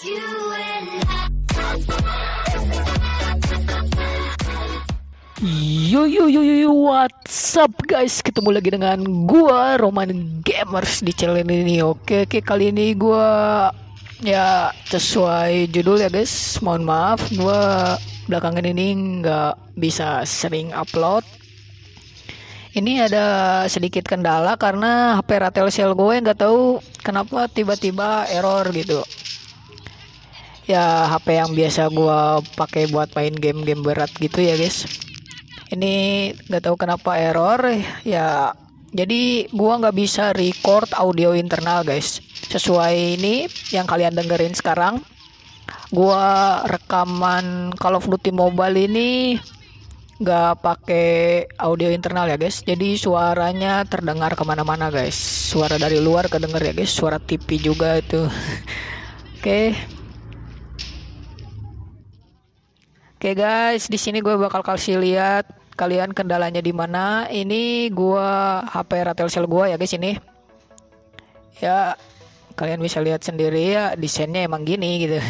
Yo yo yo yo yo what's up guys? Ketemu lagi dengan gua Roman Gamers di channel ini. Oke oke kali ini gua ya sesuai judul ya guys. Mohon maaf gua belakangan ini nggak bisa sering upload. Ini ada sedikit kendala karena HP Ratelcel gue nggak tahu kenapa tiba-tiba error gitu ya HP yang biasa gua pakai buat main game-game berat gitu ya guys. Ini nggak tahu kenapa error. Ya jadi gua nggak bisa record audio internal guys. Sesuai ini yang kalian dengerin sekarang gua rekaman Call of Duty Mobile ini nggak pakai audio internal ya guys. Jadi suaranya terdengar ke mana-mana guys. Suara dari luar kedenger ya guys. Suara TV juga itu. Oke Oke guys, di sini gue bakal kasih lihat kalian kendalanya di mana. Ini gua HP Ratelcel gua ya guys ini. Ya, kalian bisa lihat sendiri ya desainnya emang gini gitu.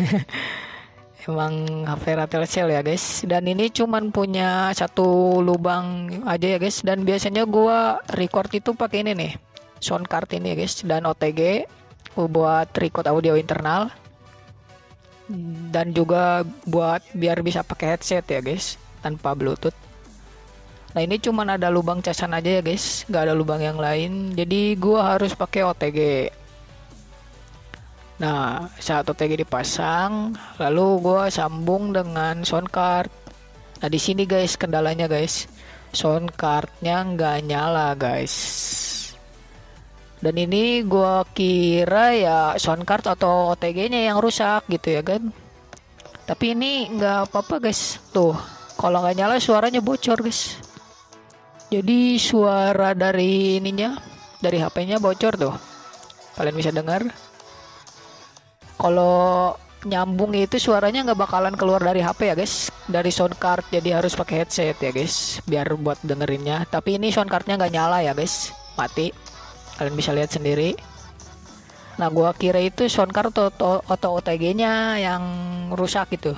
emang HP Ratelcel ya guys. Dan ini cuman punya satu lubang aja ya guys. Dan biasanya gua record itu pakai ini nih, sound card ini ya guys dan OTG buat record audio internal dan juga buat biar bisa pakai headset ya guys tanpa bluetooth. Nah ini cuman ada lubang casan aja ya guys. Nggak ada lubang yang lain. Jadi gua harus pakai OTG nah saat OTG dipasang lalu gua sambung dengan sound card. Nah di sini guys kendalanya guys. Sound cardnya nggak nyala guys dan ini gua kira ya sound card atau OTG-nya yang rusak gitu ya kan? Tapi ini nggak apa-apa guys. Tuh kalau nggak nyala suaranya bocor guys. Jadi suara dari ininya dari HP-nya bocor tuh. Kalian bisa dengar. Kalau nyambung itu suaranya nggak bakalan keluar dari HP ya guys. Dari sound card jadi harus pakai headset ya guys. Biar buat dengerinnya. Tapi ini sound cardnya nggak nyala ya guys. Mati kalian bisa lihat sendiri. Nah gua kira itu sound card atau, OTG nya yang rusak gitu.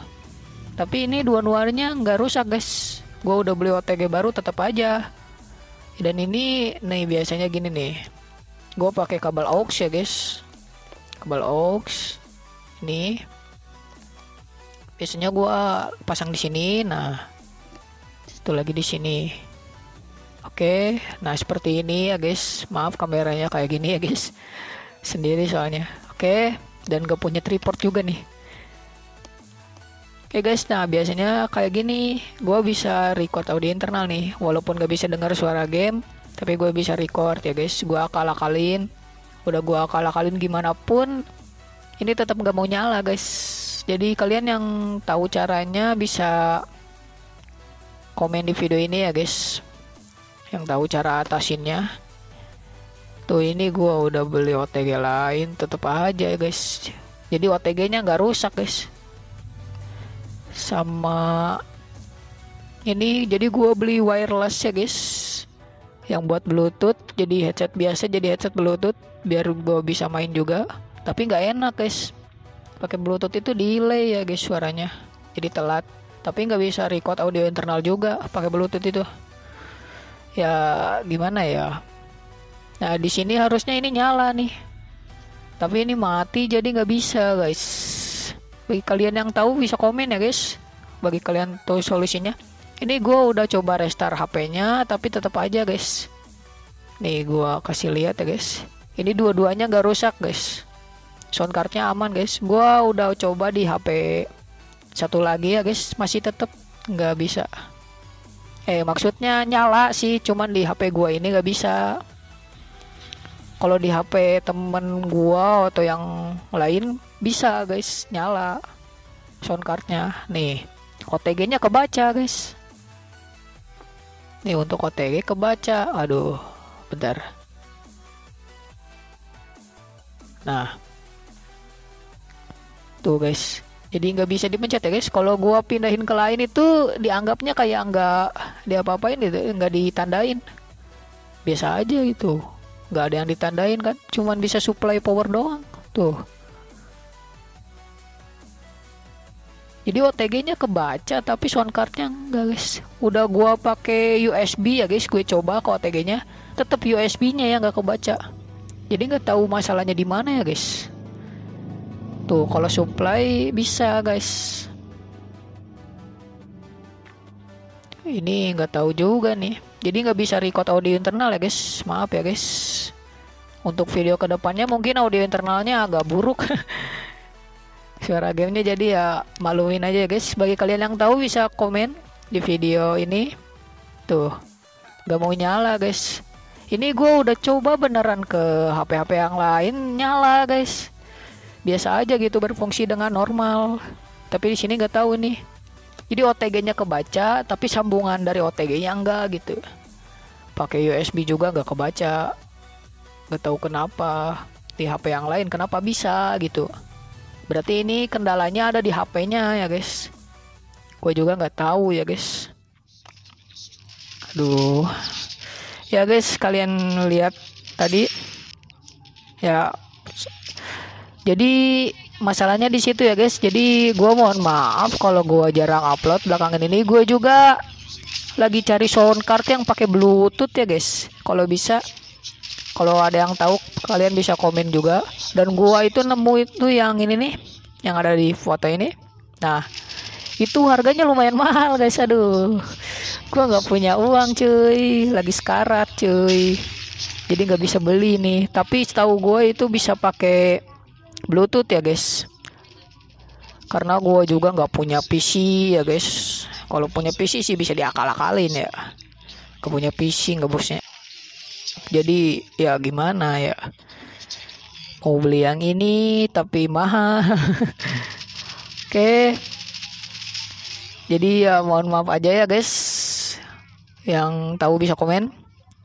Tapi ini dua-duanya nggak rusak guys. Gua udah beli OTG baru tetap aja. Dan ini nih biasanya gini nih. Gue pakai kabel aux ya guys. Kabel aux. Ini. Biasanya gua pasang di sini. Nah itu lagi di sini Oke, nah seperti ini ya guys. Maaf kameranya kayak gini ya guys. Sendiri soalnya. Oke, dan gak punya tripod juga nih. Oke guys, nah biasanya kayak gini, gue bisa record audio internal nih, walaupun gak bisa dengar suara game, tapi gue bisa record ya guys. Gue akal-akalin, udah gue akal-akalin gimana pun, ini tetap gak mau nyala guys. Jadi kalian yang tahu caranya bisa komen di video ini ya guys yang tahu cara atasinnya. Tuh ini gua udah beli OTG lain tetep aja ya guys. Jadi OTG nya nggak rusak guys. Sama ini jadi gua beli wireless ya guys. Yang buat bluetooth jadi headset biasa jadi headset bluetooth biar gua bisa main juga. Tapi nggak enak guys. Pakai bluetooth itu delay ya guys suaranya. Jadi telat. Tapi nggak bisa record audio internal juga pakai bluetooth itu ya gimana ya? Nah di sini harusnya ini nyala nih. Tapi ini mati jadi nggak bisa guys. Bagi kalian yang tahu bisa komen ya guys. Bagi kalian tahu solusinya. Ini gue udah coba restart HP-nya tapi tetap aja guys. Nih gue kasih lihat ya guys. Ini dua-duanya gak rusak guys. Sound cardnya aman guys. Gue udah coba di HP satu lagi ya guys. Masih tetap nggak bisa eh maksudnya nyala sih cuman di HP gua ini nggak bisa. Kalau di HP temen gua atau yang lain bisa guys nyala sound cardnya. Nih OTG nya kebaca guys. Nih untuk OTG kebaca. Aduh bentar. Nah. Tuh guys jadi nggak bisa dipencet ya guys. Kalau gua pindahin ke lain itu dianggapnya kayak nggak diapa-apain gitu nggak ditandain. Biasa aja gitu. Nggak ada yang ditandain kan cuman bisa supply power doang. Tuh. Jadi OTG-nya kebaca tapi sound cardnya enggak guys. Udah gua pakai USB ya guys. Gue coba ke OTG-nya tetap USB-nya ya nggak kebaca. Jadi nggak tahu masalahnya di mana ya guys tuh. Kalau supply bisa guys. Ini nggak tahu juga nih. Jadi nggak bisa record audio internal ya guys. Maaf ya guys. Untuk video ke depannya mungkin audio internalnya agak buruk. Suara gamenya jadi ya maluin aja ya guys. Bagi kalian yang tahu bisa komen di video ini. Tuh gak mau nyala guys. Ini gue udah coba beneran ke HP-HP yang lain nyala guys biasa aja gitu berfungsi dengan normal tapi di sini nggak tahu nih jadi OTG-nya kebaca tapi sambungan dari OTG-nya enggak gitu pakai USB juga nggak kebaca nggak tahu kenapa di HP yang lain kenapa bisa gitu Berarti ini kendalanya ada di HP-nya ya guys. Gue juga nggak tahu ya guys. Aduh. Ya guys, kalian lihat tadi ya. Jadi masalahnya di situ ya guys. Jadi gue mohon maaf kalau gue jarang upload belakangan ini. Gue juga lagi cari sound card yang pakai Bluetooth ya guys. Kalau bisa kalau ada yang tahu kalian bisa komen juga dan gua itu nemu itu yang ini nih yang ada di foto ini nah itu harganya lumayan mahal guys aduh gua nggak punya uang cuy lagi sekarat cuy jadi nggak bisa beli nih tapi setahu gue itu bisa pakai bluetooth ya guys. Karena gue juga nggak punya PC ya guys. Kalau punya PC sih bisa diakal-akalin ya. Gak punya PC nggak bosnya. Jadi ya gimana ya? Mau beli yang ini tapi mahal. Oke. Jadi ya mohon maaf aja ya guys. Yang tahu bisa komen.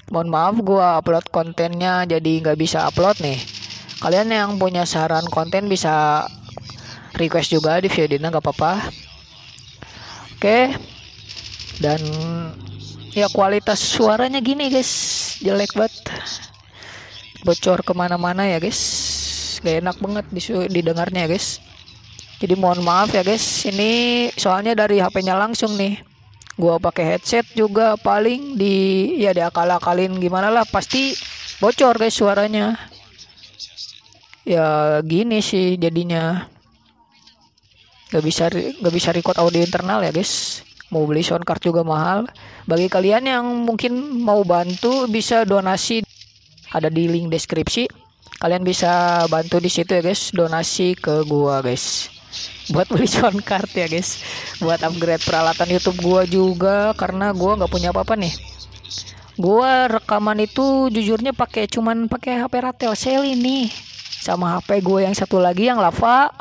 Mohon maaf gua upload kontennya jadi nggak bisa upload nih kalian yang punya saran konten bisa request juga di video ini nggak apa-apa. Oke. Dan ya kualitas suaranya gini guys. Jelek banget. Bocor ke mana-mana ya guys. Gak enak banget didengarnya ya guys. Jadi mohon maaf ya guys. Ini soalnya dari HP-nya langsung nih. Gua pakai headset juga paling di ya diakal-akalin. Gimana lah pasti bocor guys suaranya ya gini sih jadinya gak bisa gak bisa record audio internal ya guys mau beli sound card juga mahal. Bagi kalian yang mungkin mau bantu bisa donasi ada di link deskripsi. Kalian bisa bantu di situ ya guys, donasi ke gua guys. Buat beli sound card ya guys. Buat upgrade peralatan YouTube gua juga karena gua nggak punya apa-apa nih. Gua rekaman itu jujurnya pakai cuman pakai HP Ratel Cell ini sama HP gue yang satu lagi yang lava.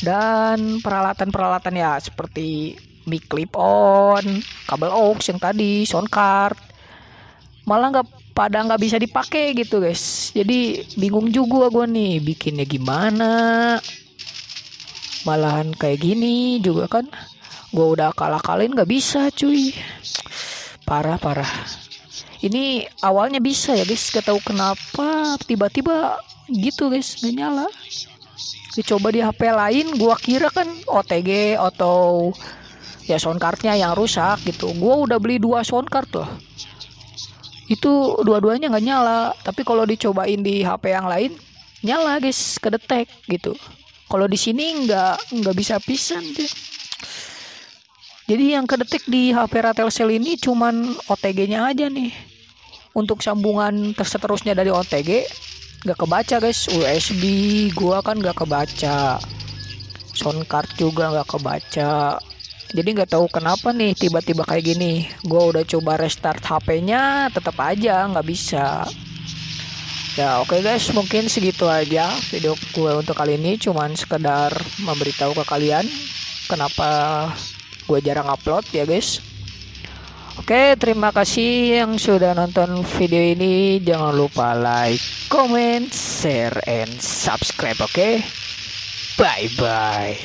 Dan peralatan-peralatan ya seperti mic clip on kabel aux yang tadi sound card. Malah nggak pada nggak bisa dipakai gitu guys. Jadi bingung juga gue nih bikinnya gimana? Malahan kayak gini juga kan gue udah kalah kalin nggak bisa cuy. Parah parah. Ini awalnya bisa ya guys. Gak tahu kenapa tiba-tiba gitu guys. Nggak nyala. Dicoba di HP lain gua kira kan OTG atau ya sound cardnya yang rusak gitu. Gue udah beli dua sound card loh. Itu dua-duanya nggak nyala. Tapi kalau dicobain di HP yang lain nyala guys. Kedetek gitu. Kalau di sini nggak nggak bisa pisan deh jadi yang kedetek di HP Ratelcel ini cuman OTG-nya aja nih. Untuk sambungan terseterusnya dari OTG nggak kebaca guys. USB gua kan nggak kebaca. Sound card juga nggak kebaca. Jadi nggak tahu kenapa nih tiba-tiba kayak gini. Gue udah coba restart HP-nya tetap aja nggak bisa. Ya oke okay guys. Mungkin segitu aja video gue untuk kali ini. Cuman sekedar memberitahu ke kalian kenapa gue jarang upload ya guys Oke, terima kasih yang sudah nonton video ini. Jangan lupa like, comment, share, and subscribe. Oke, bye bye.